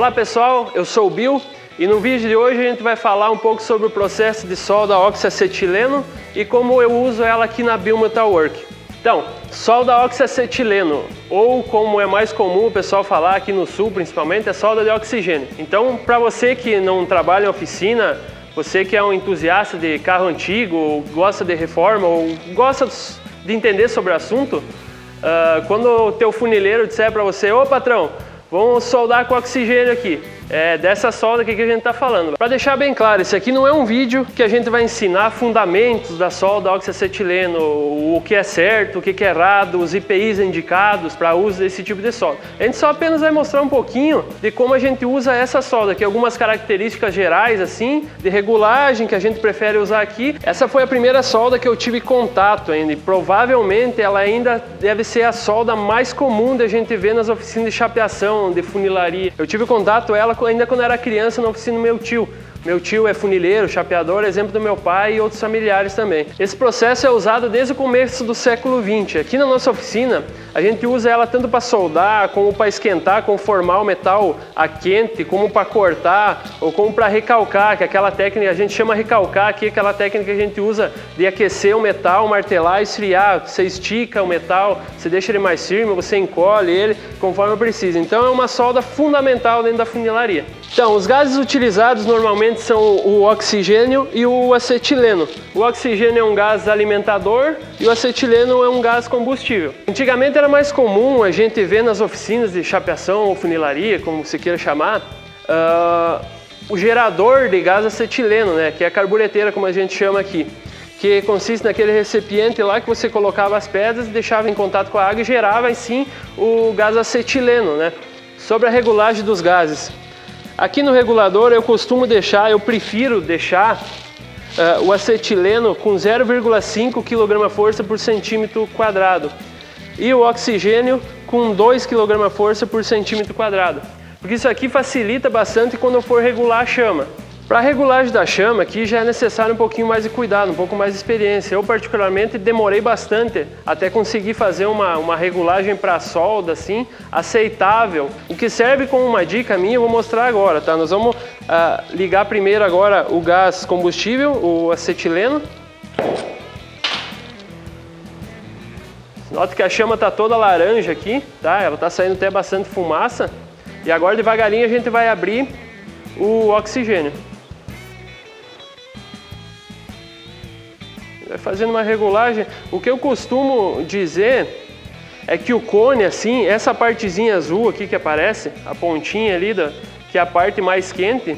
Olá pessoal, eu sou o Bill e no vídeo de hoje a gente vai falar um pouco sobre o processo de solda oxiacetileno e como eu uso ela aqui na Bill Metalwork. Então, solda oxiacetileno, ou como é mais comum o pessoal falar aqui no sul principalmente, é solda de oxigênio. Então, para você que não trabalha em oficina, você que é um entusiasta de carro antigo, ou gosta de reforma, ou gosta de entender sobre o assunto, uh, quando o teu funileiro disser para você, ô patrão, vamos soldar com oxigênio aqui, é dessa solda aqui que a gente está falando. Para deixar bem claro, esse aqui não é um vídeo que a gente vai ensinar fundamentos da solda oxiacetileno, o que é certo, o que é errado, os IPIs indicados para uso desse tipo de solda. A gente só apenas vai mostrar um pouquinho de como a gente usa essa solda, que algumas características gerais assim, de regulagem que a gente prefere usar aqui. Essa foi a primeira solda que eu tive contato ainda e provavelmente ela ainda deve ser a solda mais comum da gente ver nas oficinas de chapeação, de funilaria. Eu tive contato ela ainda quando era criança na oficina do meu tio. Meu tio é funileiro, chapeador, exemplo do meu pai e outros familiares também. Esse processo é usado desde o começo do século XX. Aqui na nossa oficina, a gente usa ela tanto para soldar, como para esquentar, como formar o metal a quente, como para cortar ou como para recalcar, que é aquela técnica a gente chama recalcar aqui, aquela técnica que a gente usa de aquecer o metal, martelar, esfriar. Você estica o metal, você deixa ele mais firme, você encolhe ele conforme precisa. Então é uma solda fundamental dentro da funilaria. Então, os gases utilizados normalmente são o oxigênio e o acetileno. O oxigênio é um gás alimentador e o acetileno é um gás combustível. Antigamente era mais comum a gente ver nas oficinas de chapeação ou funilaria, como se queira chamar, uh, o gerador de gás acetileno, né, que é a carbureteira, como a gente chama aqui que consiste naquele recipiente lá que você colocava as pedras, deixava em contato com a água e gerava, sim, o gás acetileno, né? Sobre a regulagem dos gases. Aqui no regulador eu costumo deixar, eu prefiro deixar uh, o acetileno com 0,5 kgf por centímetro quadrado e o oxigênio com 2 kgf por centímetro quadrado. Porque isso aqui facilita bastante quando eu for regular a chama. Para a regulagem da chama aqui já é necessário um pouquinho mais de cuidado, um pouco mais de experiência. Eu particularmente demorei bastante até conseguir fazer uma, uma regulagem para solda assim, aceitável. O que serve como uma dica minha eu vou mostrar agora, tá? Nós vamos uh, ligar primeiro agora o gás combustível, o acetileno. Note que a chama está toda laranja aqui, tá? Ela está saindo até bastante fumaça. E agora devagarinho a gente vai abrir o oxigênio. Fazendo uma regulagem. O que eu costumo dizer é que o cone, assim, essa partezinha azul aqui que aparece, a pontinha ali, da, que é a parte mais quente,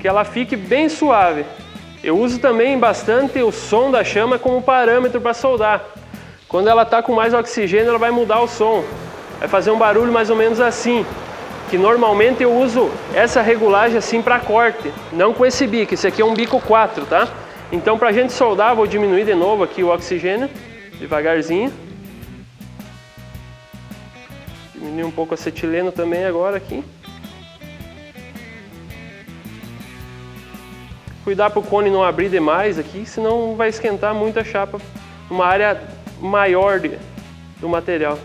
que ela fique bem suave. Eu uso também bastante o som da chama como parâmetro para soldar. Quando ela está com mais oxigênio, ela vai mudar o som. Vai fazer um barulho mais ou menos assim. Que normalmente eu uso essa regulagem assim para corte, não com esse bico. Esse aqui é um bico 4, tá? Então, para a gente soldar, vou diminuir de novo aqui o oxigênio, devagarzinho. Diminuir um pouco o acetileno também agora aqui. Cuidar para o cone não abrir demais aqui, senão vai esquentar muito a chapa numa área maior de, do material.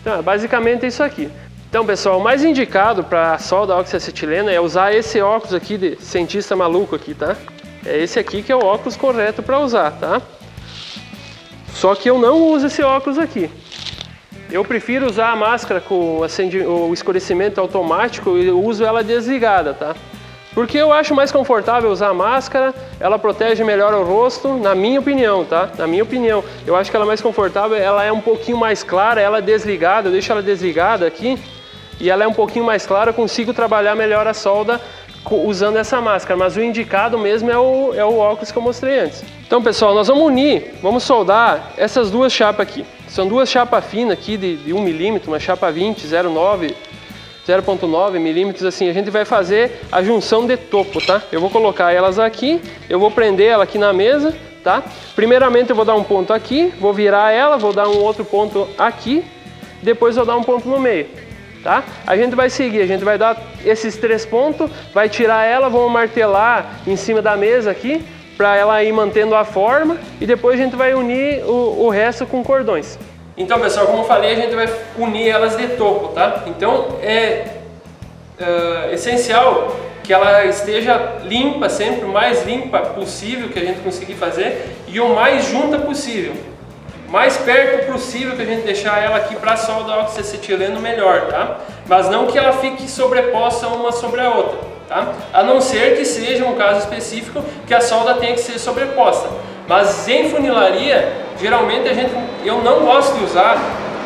Então, é basicamente isso aqui. Então, pessoal, o mais indicado para solda oxiacetileno é usar esse óculos aqui de cientista maluco aqui, tá? É esse aqui que é o óculos correto para usar, tá? Só que eu não uso esse óculos aqui. Eu prefiro usar a máscara com o escurecimento automático e uso ela desligada, tá? Porque eu acho mais confortável usar a máscara, ela protege melhor o rosto, na minha opinião, tá? Na minha opinião. Eu acho que ela é mais confortável, ela é um pouquinho mais clara, ela é desligada, eu deixo ela desligada aqui e ela é um pouquinho mais clara, eu consigo trabalhar melhor a solda usando essa máscara, mas o indicado mesmo é o, é o óculos que eu mostrei antes. Então pessoal, nós vamos unir, vamos soldar essas duas chapas aqui. São duas chapas finas aqui de, de 1 milímetro, uma chapa 20, 0,9 0.9 milímetros assim, a gente vai fazer a junção de topo, tá? Eu vou colocar elas aqui, eu vou prender ela aqui na mesa, tá? Primeiramente eu vou dar um ponto aqui, vou virar ela, vou dar um outro ponto aqui, depois eu vou dar um ponto no meio tá? A gente vai seguir, a gente vai dar esses três pontos, vai tirar ela, vamos martelar em cima da mesa aqui, para ela ir mantendo a forma e depois a gente vai unir o, o resto com cordões. Então pessoal, como eu falei, a gente vai unir elas de topo, tá? Então é uh, essencial que ela esteja limpa, sempre o mais limpa possível que a gente conseguir fazer e o mais junta possível. Mais perto possível que a gente deixar ela aqui para a solda oxiacetileno melhor, tá? Mas não que ela fique sobreposta uma sobre a outra, tá? A não ser que seja um caso específico que a solda tenha que ser sobreposta. Mas em funilaria, geralmente a gente, eu não gosto de usar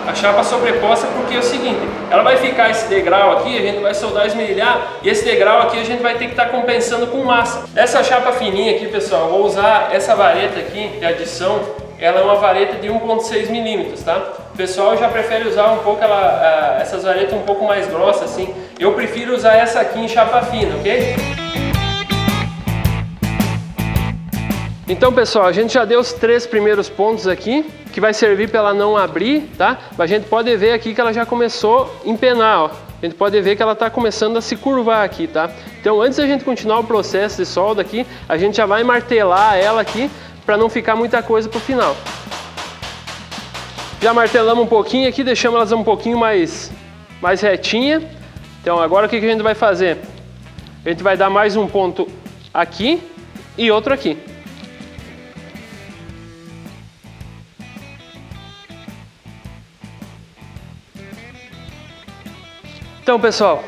a chapa sobreposta porque é o seguinte, ela vai ficar esse degrau aqui, a gente vai soldar esmerilhar e esse degrau aqui a gente vai ter que estar tá compensando com massa. Essa chapa fininha aqui, pessoal, vou usar essa vareta aqui de adição, ela é uma vareta de 1.6 milímetros, tá? O pessoal já prefere usar um pouco ela, essas varetas um pouco mais grossas assim. Eu prefiro usar essa aqui em chapa fina, ok? Então pessoal, a gente já deu os três primeiros pontos aqui que vai servir para ela não abrir, tá? A gente pode ver aqui que ela já começou a empenar, ó. A gente pode ver que ela está começando a se curvar aqui, tá? Então antes da gente continuar o processo de solda aqui, a gente já vai martelar ela aqui para não ficar muita coisa para o final. Já martelamos um pouquinho aqui, deixamos elas um pouquinho mais, mais retinha. Então agora o que, a gente vai fazer? A gente vai dar mais um ponto aqui e outro aqui. Então, pessoal,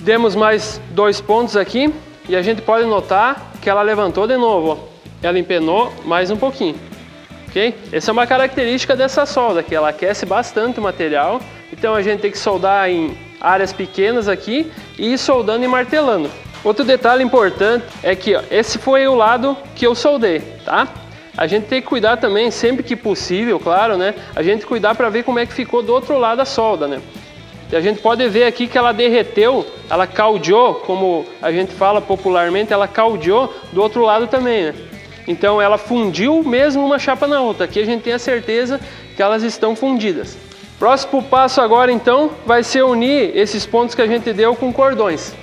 demos mais dois pontos aqui e a gente pode notar que ela levantou de novo. Ó. Ela empenou mais um pouquinho. Ok? Essa é uma característica dessa solda, que ela aquece bastante o material. Então a gente tem que soldar em áreas pequenas aqui e ir soldando e martelando. Outro detalhe importante é que ó, esse foi o lado que eu soldei, tá? A gente tem que cuidar também, sempre que possível, claro, né? A gente cuidar para ver como é que ficou do outro lado a solda, né? E a gente pode ver aqui que ela derreteu, ela caldeou, como a gente fala popularmente, ela caldeou do outro lado também, né? Então ela fundiu mesmo uma chapa na outra. Aqui a gente tem a certeza que elas estão fundidas. Próximo passo agora então vai ser unir esses pontos que a gente deu com cordões.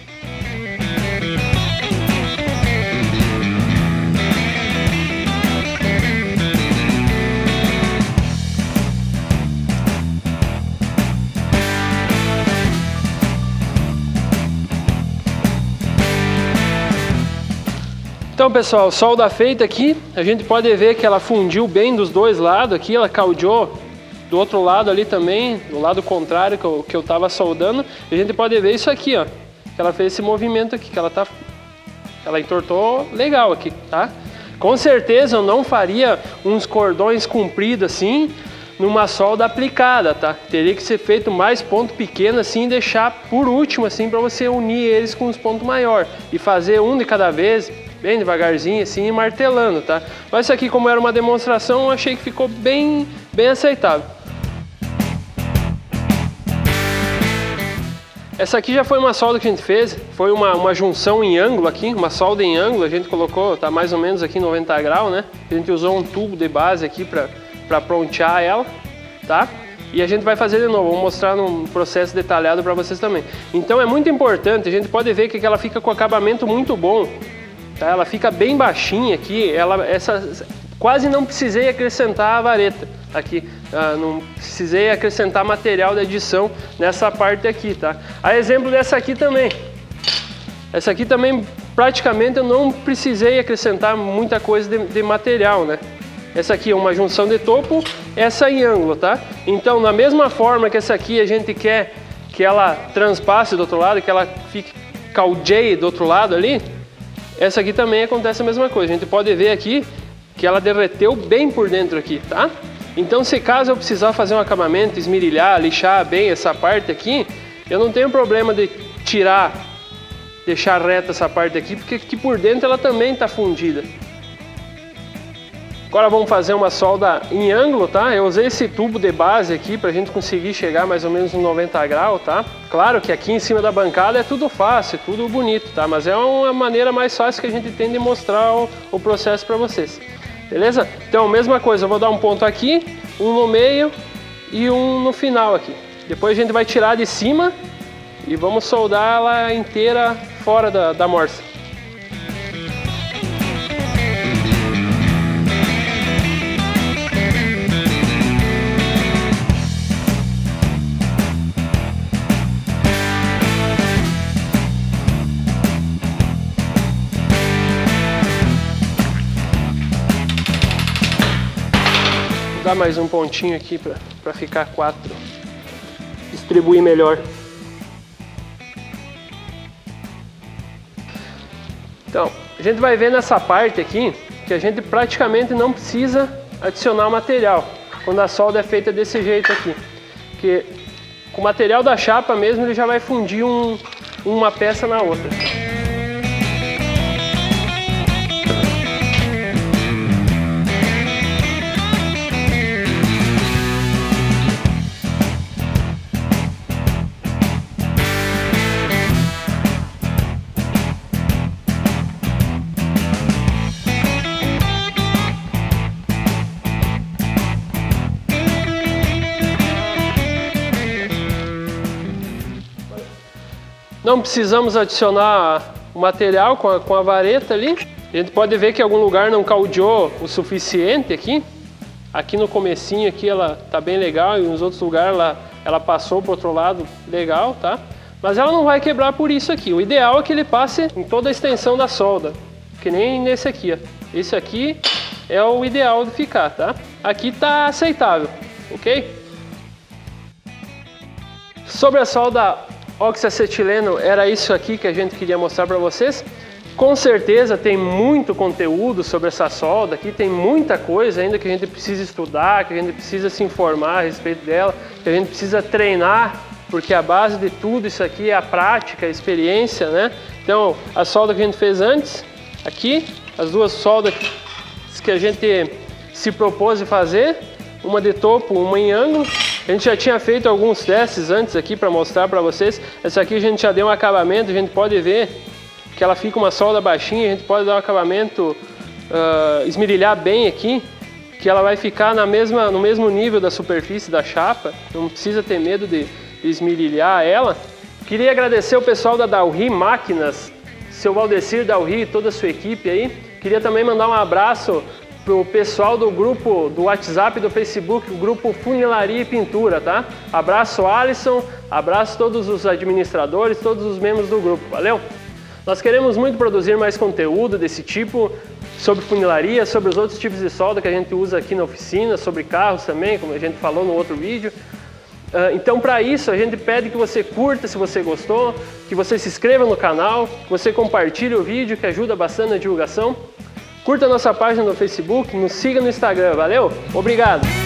Então pessoal, solda feita aqui, a gente pode ver que ela fundiu bem dos dois lados aqui, ela caldeou do outro lado ali também, do lado contrário que eu, que eu tava soldando, a gente pode ver isso aqui, ó, que ela fez esse movimento aqui, que ela tá, ela entortou legal aqui, tá? Com certeza eu não faria uns cordões compridos assim, numa solda aplicada, tá? Teria que ser feito mais ponto pequeno assim e deixar por último assim para você unir eles com os pontos maior e fazer um de cada vez, bem devagarzinho assim, martelando, tá? Mas isso aqui como era uma demonstração, eu achei que ficou bem, bem aceitável. Essa aqui já foi uma solda que a gente fez, foi uma, uma junção em ângulo aqui, uma solda em ângulo, a gente colocou, tá mais ou menos aqui 90 graus, né? A gente usou um tubo de base aqui para prontear ela, tá? E a gente vai fazer de novo, vou mostrar num processo detalhado para vocês também. Então é muito importante, a gente pode ver que ela fica com acabamento muito bom, Tá? Ela fica bem baixinha aqui, ela, essa, quase não precisei acrescentar a vareta aqui, ah, não precisei acrescentar material de edição nessa parte aqui, tá? A exemplo dessa aqui também. Essa aqui também praticamente eu não precisei acrescentar muita coisa de, de material, né? Essa aqui é uma junção de topo, essa em ângulo, tá? Então, na mesma forma que essa aqui a gente quer que ela transpasse do outro lado, que ela fique caldeie do outro lado ali, essa aqui também acontece a mesma coisa. A gente pode ver aqui que ela derreteu bem por dentro aqui, tá? Então, se caso eu precisar fazer um acabamento, esmirilhar, lixar bem essa parte aqui, eu não tenho problema de tirar, deixar reta essa parte aqui, porque aqui por dentro ela também está fundida. Agora vamos fazer uma solda em ângulo, tá? Eu usei esse tubo de base aqui para a gente conseguir chegar mais ou menos nos 90 graus, tá? Claro que aqui em cima da bancada é tudo fácil, tudo bonito, tá? Mas é uma maneira mais fácil que a gente tem de mostrar o, o processo para vocês. Beleza? Então, mesma coisa, eu vou dar um ponto aqui, um no meio e um no final aqui. Depois a gente vai tirar de cima e vamos soldar ela inteira fora da, da morsa. Dar mais um pontinho aqui para ficar quatro. Distribuir melhor. Então, a gente vai ver nessa parte aqui que a gente praticamente não precisa adicionar material quando a solda é feita desse jeito aqui. Porque com o material da chapa mesmo ele já vai fundir um, uma peça na outra. Não precisamos adicionar o material com a, com a vareta ali. A gente pode ver que algum lugar não caldeou o suficiente aqui. Aqui no comecinho aqui ela tá bem legal e nos outros lugares ela, ela passou para outro lado legal, tá? Mas ela não vai quebrar por isso aqui. O ideal é que ele passe em toda a extensão da solda, que nem nesse aqui, ó. Esse aqui é o ideal de ficar, tá? Aqui tá aceitável, ok? Sobre a solda oxiacetileno era isso aqui que a gente queria mostrar para vocês. Com certeza tem muito conteúdo sobre essa solda aqui, tem muita coisa ainda que a gente precisa estudar, que a gente precisa se informar a respeito dela, que a gente precisa treinar, porque a base de tudo isso aqui é a prática, a experiência, né? Então, a solda que a gente fez antes, aqui, as duas soldas que a gente se propôs de fazer, uma de topo, uma em ângulo, a gente já tinha feito alguns testes antes aqui para mostrar para vocês. Essa aqui a gente já deu um acabamento, a gente pode ver que ela fica uma solda baixinha, a gente pode dar um acabamento, uh, esmerilhar bem aqui, que ela vai ficar na mesma, no mesmo nível da superfície da chapa, não precisa ter medo de, de esmerilhar ela. Queria agradecer o pessoal da Dalri Máquinas, seu Valdecir Dalri e toda a sua equipe aí. Queria também mandar um abraço para o pessoal do grupo do WhatsApp do Facebook, o grupo Funilaria e Pintura, tá? Abraço Alisson, abraço todos os administradores, todos os membros do grupo, valeu? Nós queremos muito produzir mais conteúdo desse tipo, sobre funilaria, sobre os outros tipos de solda que a gente usa aqui na oficina, sobre carros também, como a gente falou no outro vídeo. Ah, então, para isso, a gente pede que você curta se você gostou, que você se inscreva no canal, que você compartilhe o vídeo, que ajuda bastante na divulgação. Curta nossa página no Facebook, nos siga no Instagram, valeu? Obrigado!